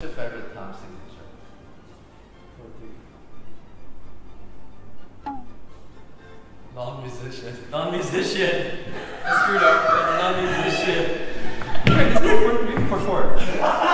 What's your favorite time signature? Non-musician. Non-musician. I screwed up. Non-musician. Alright, let's go for, for four.